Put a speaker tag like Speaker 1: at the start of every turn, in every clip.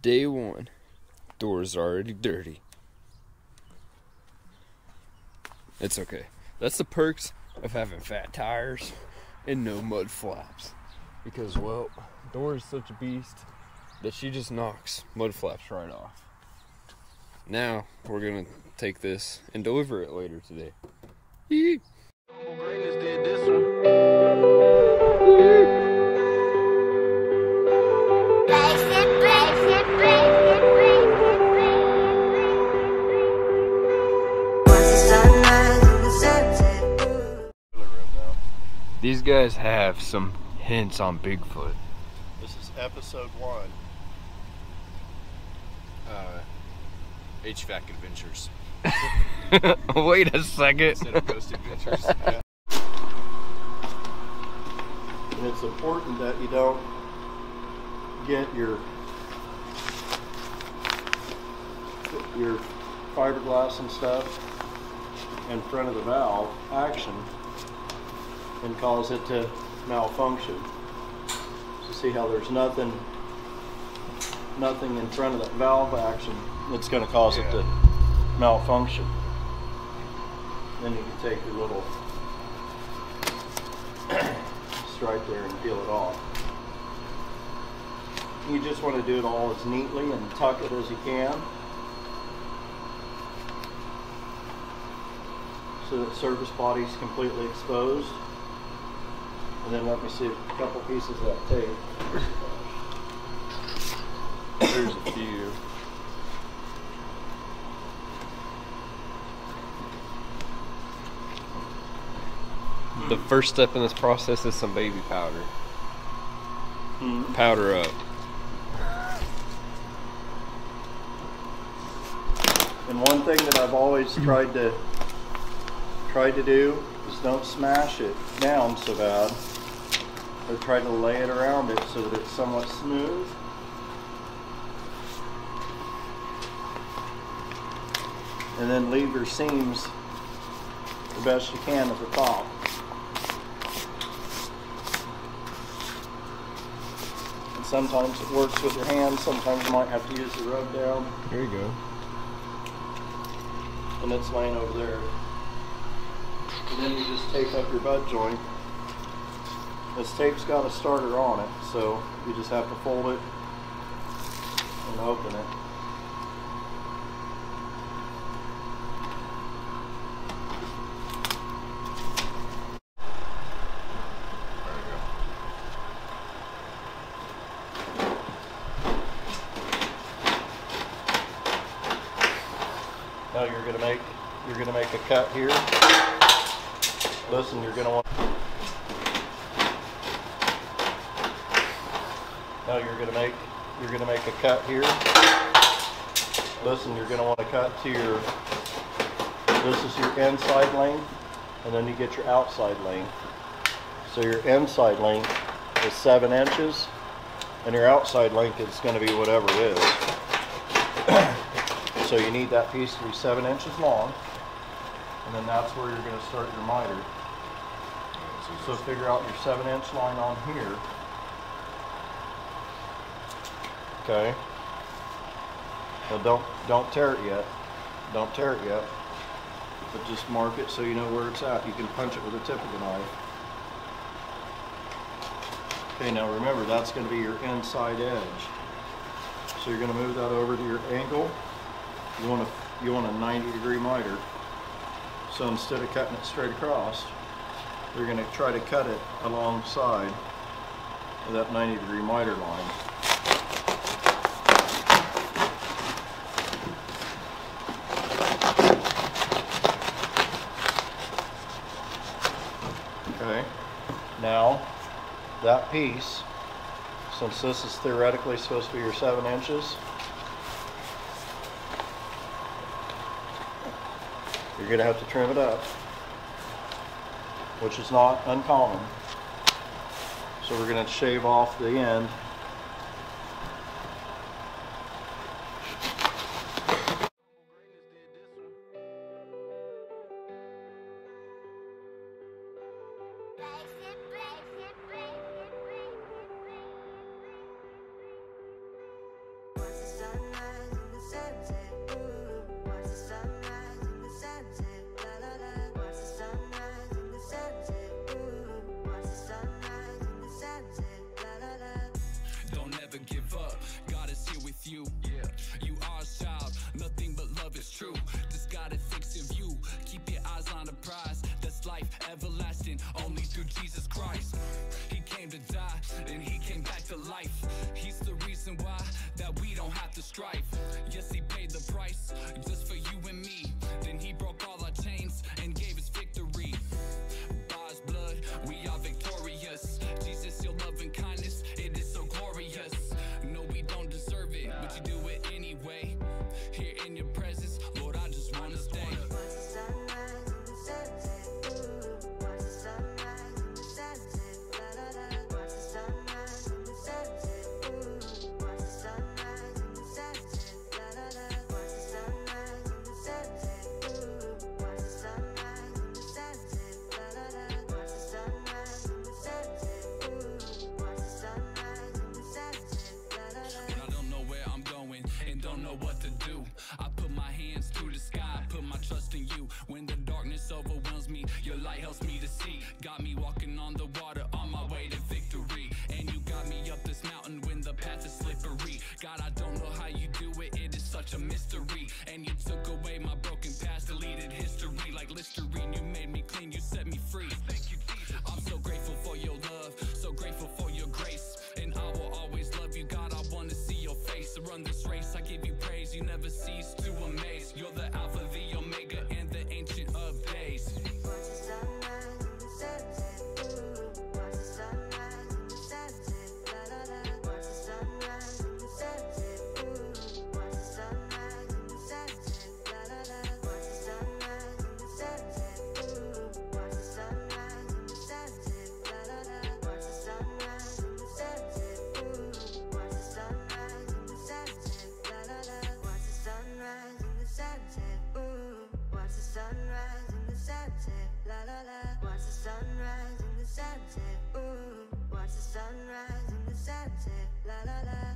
Speaker 1: Day one. Door's already dirty. It's okay. That's the perks of having fat tires and no mud flaps. Because, well, Door is such a beast that she just knocks mud flaps right off. Now, we're gonna take this and deliver it later today. Yee. These guys have some hints on Bigfoot.
Speaker 2: This is episode one.
Speaker 3: uh, HVAC Adventures
Speaker 1: Wait a second.
Speaker 3: instead of Ghost Adventures.
Speaker 2: And it's important that you don't get your your fiberglass and stuff in front of the valve action and cause it to malfunction. So see how there's nothing nothing in front of that valve action that's going to cause it to malfunction. Then you can take your little stripe there and peel it off. You just want to do it all as neatly and tuck it as you can. So that surface body is completely exposed. And then let me see a couple pieces of that tape.
Speaker 1: There's a few. The first step in this process is some baby powder. Hmm. Powder up.
Speaker 2: And one thing that I've always tried to tried to do is don't smash it down so bad, but try to lay it around it so that it's somewhat smooth. And then leave your seams the best you can at the top. And sometimes it works with your hands, sometimes you might have to use the rub down
Speaker 1: There you go.
Speaker 2: and it's laying over there. And then you just take up your butt joint. This tape's got a starter on it, so you just have to fold it and open it. Now you're gonna make you're gonna make a cut here. Listen, you're gonna want. Now you're gonna make you're gonna make a cut here. Listen, you're gonna want to cut to your. This is your inside length, and then you get your outside length. So your inside length is seven inches, and your outside length is going to be whatever it is. So you need that piece to be seven inches long, and then that's where you're gonna start your miter. So figure out your seven inch line on here. Okay. Now don't, don't tear it yet. Don't tear it yet. But just mark it so you know where it's at. You can punch it with a tip of the knife. Okay, now remember, that's gonna be your inside edge. So you're gonna move that over to your angle. You want a, you want a 90 degree miter. So instead of cutting it straight across, you're going to try to cut it alongside of that 90 degree miter line. Okay. Now, that piece, since this is theoretically supposed to be your seven inches, You're gonna have to trim it up, which is not uncommon. So we're gonna shave off the end.
Speaker 4: your Me
Speaker 5: walking sunset, la la la. Watch the sunrise in the sunset, ooh. Watch the sunrise
Speaker 4: in the
Speaker 5: sunset, la la la.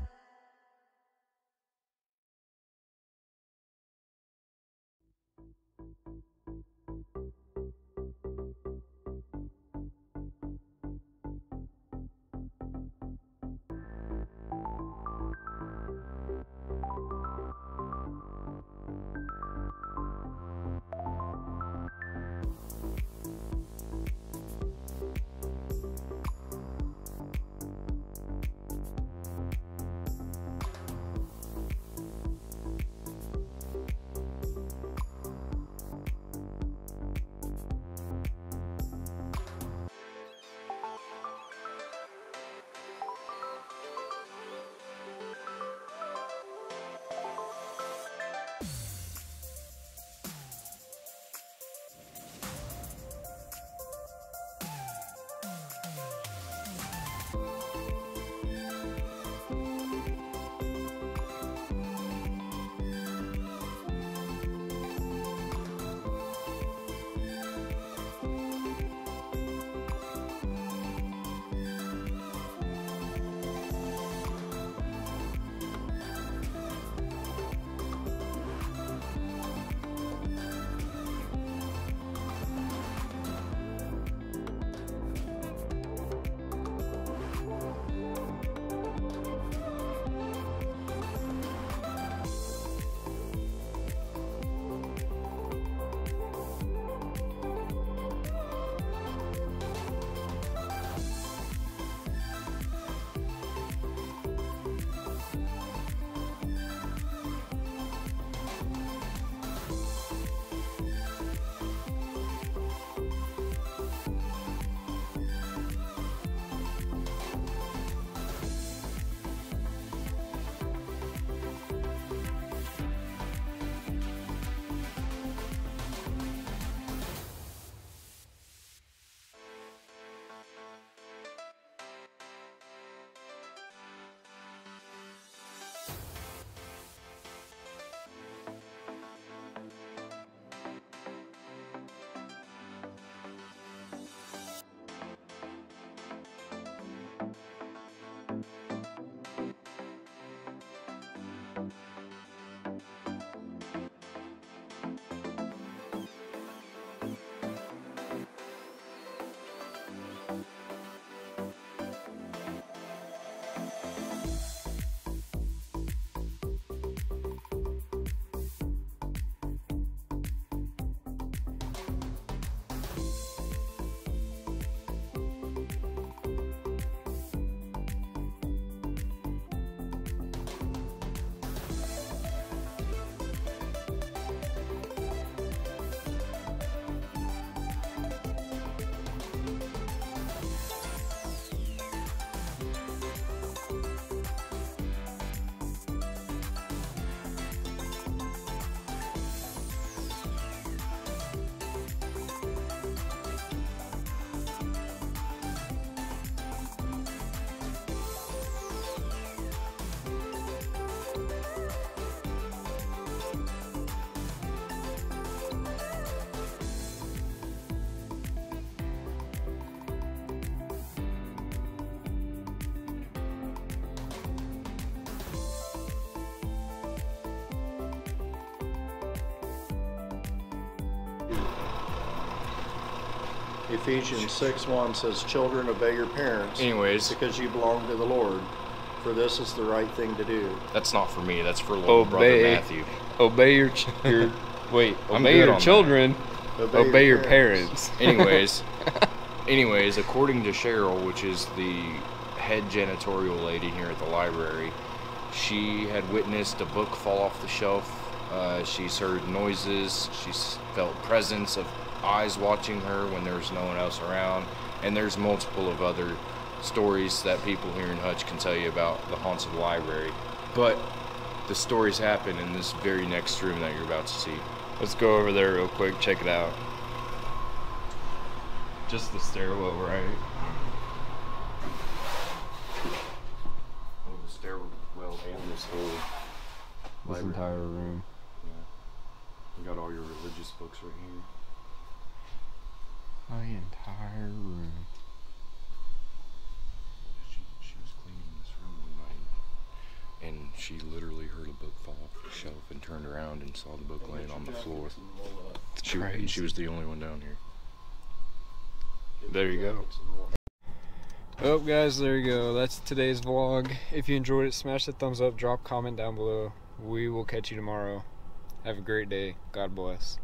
Speaker 2: Ephesians 6 1 says, Children, obey your parents
Speaker 6: Anyways,
Speaker 2: because you belong to the Lord, for this is the right thing to do.
Speaker 6: that's not for me. That's for little brother
Speaker 1: Obey.
Speaker 6: Matthew.
Speaker 1: Obey your ch- your wait. Obey your
Speaker 6: on that.
Speaker 1: children. Obey, your parents.
Speaker 6: Anyways, anyways, according to Cheryl, which is the head janitorial lady here at the library, she had witnessed a book fall off the shelf. Uh, she's heard noises. She's felt presence of eyes watching her when there's no one else around. And there's multiple of other stories that people here in Hutch can tell you about the haunts of the library. But the stories happen in this very next room that you're about to see.
Speaker 1: Let's go over there real quick. Check it out. Just the stairwell, right?
Speaker 6: Oh, the stairwell and this whole
Speaker 1: This
Speaker 6: Library.
Speaker 1: entire room.
Speaker 6: You got all your religious books right here.
Speaker 1: The entire room.
Speaker 6: She, she was cleaning this room one night, and she literally heard a book fall off the shelf and turned around and saw the book laying on the floor.
Speaker 1: It's
Speaker 6: She,
Speaker 1: crazy.
Speaker 6: she was the only one down here.
Speaker 1: There you go. Oh guys, there you go. That's today's vlog. If you enjoyed it, smash the thumbs up, drop comment down below. We will catch you tomorrow. Have a great day. God bless.